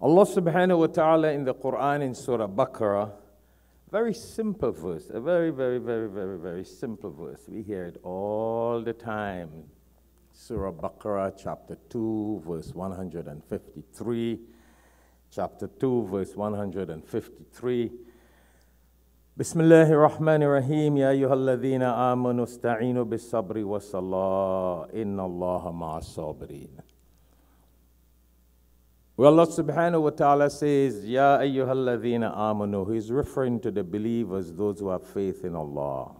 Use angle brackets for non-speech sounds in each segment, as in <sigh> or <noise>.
Allah subhanahu wa ta'ala in the Quran in Surah Baqarah, very simple verse, a very, very, very, very, very simple verse. We hear it all the time. Surah Baqarah, chapter 2, verse 153. Chapter 2, verse 153. بسم الله الرحمن الرحيم يا أيها الذين آمنوا استعينوا بالصبر والصلاة إن الله مع الصابرين well, Allah subhanahu wa ta'ala says, Ya ayyuhalladhina amanu. He's referring to the believers, those who have faith in Allah.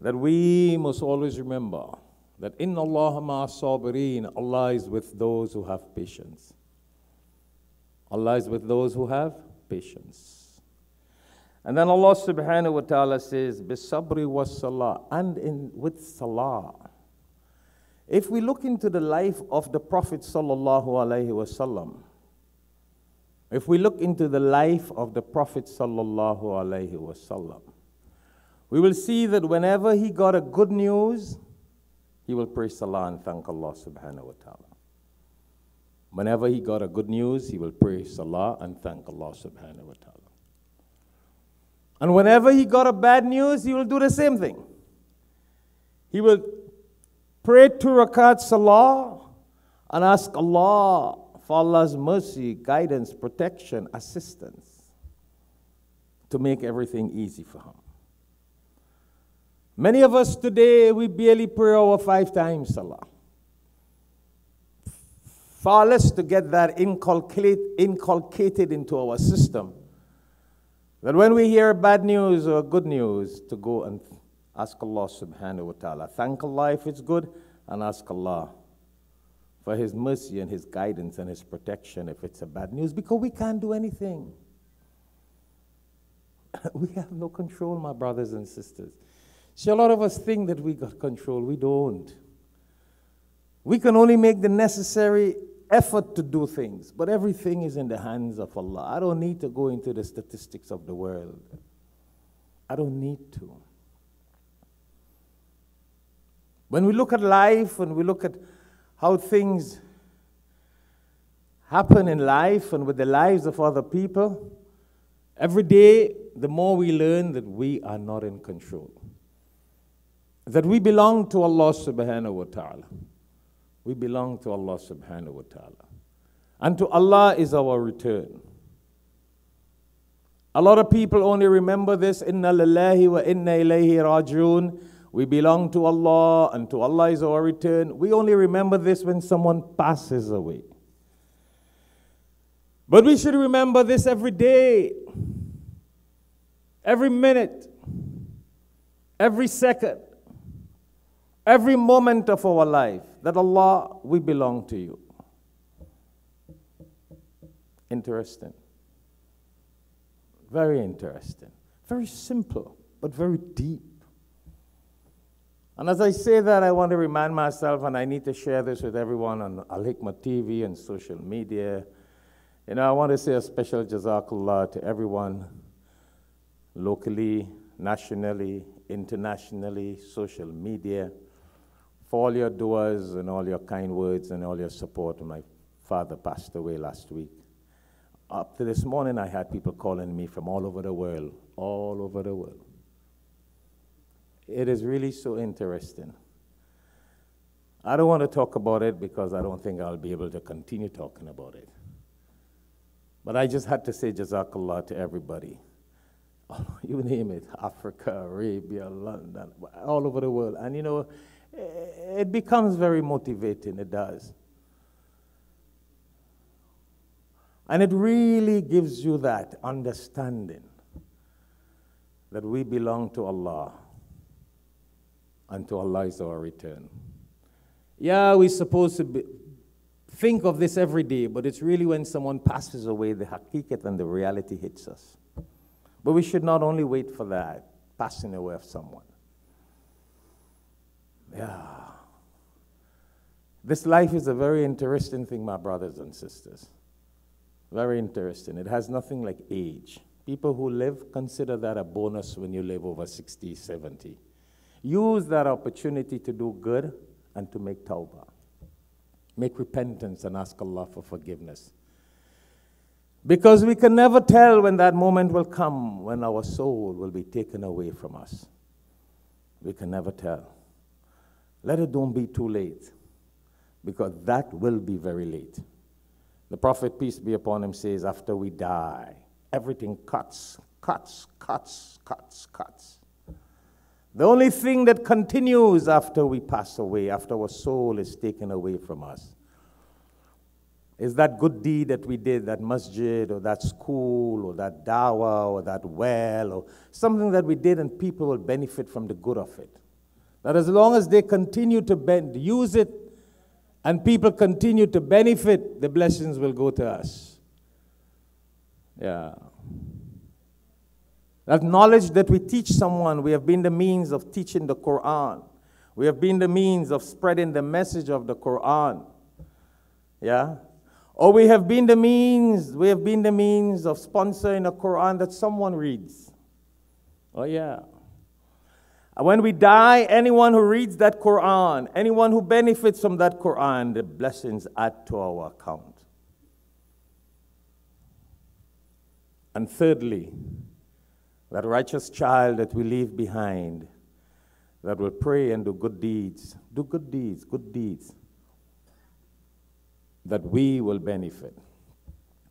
That we must always remember that in Allah ma Allah is with those who have patience. Allah is with those who have patience. And then Allah subhanahu wa ta'ala says, Bisabri was salah, and in with salah. If we look into the life of the Prophet sallallahu alaihi wasallam, if we look into the life of the Prophet sallallahu alaihi wasallam, we will see that whenever he got a good news, he will pray salah and thank Allah subhanahu wa ta'ala. Whenever he got a good news, he will pray salah and thank Allah subhanahu wa ta'ala. And whenever he got a bad news, he will do the same thing. He will Pray two rakat salah and ask Allah for Allah's mercy, guidance, protection, assistance to make everything easy for him. Many of us today, we barely pray our five times salah. Far less to get that inculcate, inculcated into our system. That when we hear bad news or good news, to go and Ask Allah subhanahu wa ta'ala. Thank Allah if it's good, and ask Allah for His mercy and His guidance and His protection if it's a bad news, because we can't do anything. <laughs> we have no control, my brothers and sisters. See, a lot of us think that we got control. We don't. We can only make the necessary effort to do things, but everything is in the hands of Allah. I don't need to go into the statistics of the world. I don't need to. When we look at life, when we look at how things happen in life and with the lives of other people, every day, the more we learn that we are not in control. That we belong to Allah subhanahu wa ta'ala. We belong to Allah subhanahu wa ta'ala. And to Allah is our return. A lot of people only remember this, inna lillahi wa inna ilayhi rajiun we belong to Allah, and to Allah is our return. We only remember this when someone passes away. But we should remember this every day, every minute, every second, every moment of our life that Allah, we belong to you. Interesting. Very interesting. Very simple, but very deep. And as I say that, I want to remind myself, and I need to share this with everyone on Al Hikmat TV and social media. You know, I want to say a special Jazakallah to everyone locally, nationally, internationally, social media, for all your duas and all your kind words and all your support. My father passed away last week. Up to this morning, I had people calling me from all over the world, all over the world. It is really so interesting. I don't want to talk about it because I don't think I'll be able to continue talking about it. But I just had to say Jazakallah to everybody. <laughs> you name it Africa, Arabia, London, all over the world. And you know, eh, it becomes very motivating, it does. And it really gives you that understanding that we belong to Allah to Allah is our return. Yeah, we're supposed to be, think of this every day, but it's really when someone passes away, the hakikat and the reality hits us. But we should not only wait for that, passing away of someone. Yeah. This life is a very interesting thing, my brothers and sisters. Very interesting. It has nothing like age. People who live consider that a bonus when you live over 60, 70. Use that opportunity to do good and to make tawbah. Make repentance and ask Allah for forgiveness. Because we can never tell when that moment will come when our soul will be taken away from us. We can never tell. Let it don't be too late, because that will be very late. The Prophet, peace be upon him, says, after we die, everything cuts, cuts, cuts, cuts, cuts. The only thing that continues after we pass away, after our soul is taken away from us, is that good deed that we did, that masjid or that school or that dawah or that well or something that we did and people will benefit from the good of it. That as long as they continue to bend, use it and people continue to benefit, the blessings will go to us. Yeah. That knowledge that we teach someone, we have been the means of teaching the Quran. We have been the means of spreading the message of the Quran. Yeah? Or we have been the means, we have been the means of sponsoring a Quran that someone reads. Oh, yeah. When we die, anyone who reads that Quran, anyone who benefits from that Quran, the blessings add to our account. And thirdly, that righteous child that we leave behind that will pray and do good deeds. Do good deeds, good deeds that we will benefit.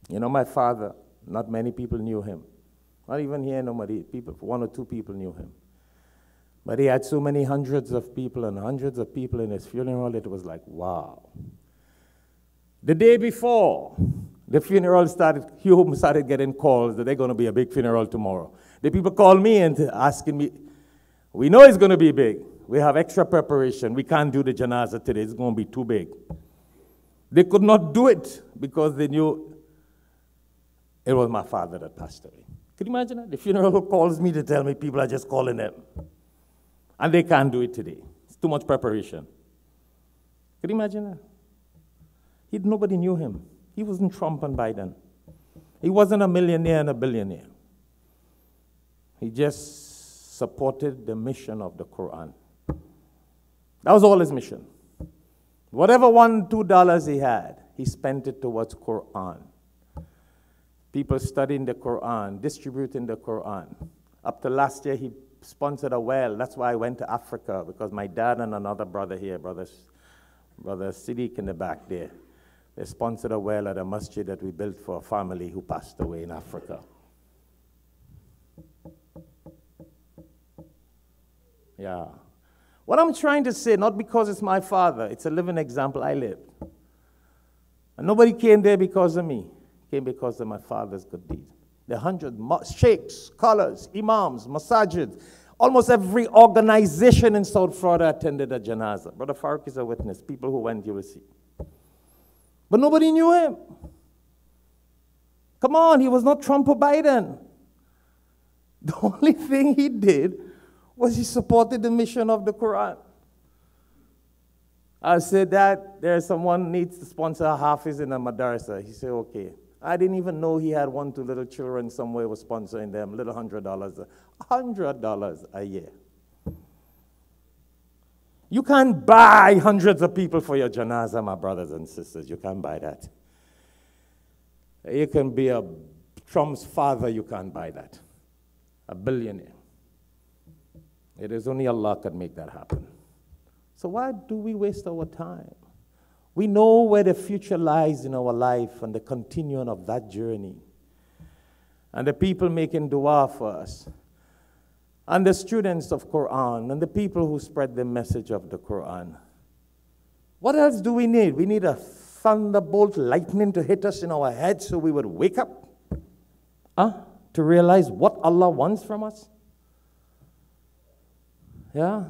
You know, my father, not many people knew him. Not even here, nobody, people, one or two people knew him. But he had so many hundreds of people and hundreds of people in his funeral, it was like, wow. The day before, the funeral started, <laughs> Hume started getting calls that they're going to be a big funeral tomorrow. The people call me and asking me, we know it's going to be big. We have extra preparation. We can't do the janazah today. It's going to be too big. They could not do it because they knew it was my father that passed away. Can you imagine that? The funeral <laughs> calls me to tell me people are just calling them. And they can't do it today. It's too much preparation. Can you imagine that? He, nobody knew him. He wasn't Trump and Biden. He wasn't a millionaire and a billionaire. He just supported the mission of the Quran. That was all his mission. Whatever one, two dollars he had, he spent it towards Quran. People studying the Quran, distributing the Quran. Up to last year, he sponsored a well. That's why I went to Africa, because my dad and another brother here, brother, brother Siddiq in the back there, they sponsored a well at a masjid that we built for a family who passed away in Africa. Yeah. What I'm trying to say, not because it's my father, it's a living example I lived. And nobody came there because of me, came because of my father's good deed. The hundred sheikhs, scholars, imams, masajid, almost every organization in South Florida attended a janazah. Brother Farouk is a witness. People who went, you will see. But nobody knew him. Come on, he was not Trump or Biden. <laughs> The only thing he did was he supported the mission of the Quran. I said that there's someone needs to sponsor a hafiz in a madrasa. He said, okay. I didn't even know he had one, two little children somewhere was sponsoring them, little hundred dollars, hundred dollars a year. You can't buy hundreds of people for your janazah, my brothers and sisters. You can't buy that. You can be a Trump's father, you can't buy that. A billionaire. It is only Allah can make that happen. So why do we waste our time? We know where the future lies in our life and the continuing of that journey. And the people making dua for us. And the students of Quran and the people who spread the message of the Quran. What else do we need? We need a thunderbolt lightning to hit us in our head so we would wake up. Huh? To realize what Allah wants from us. Yeah?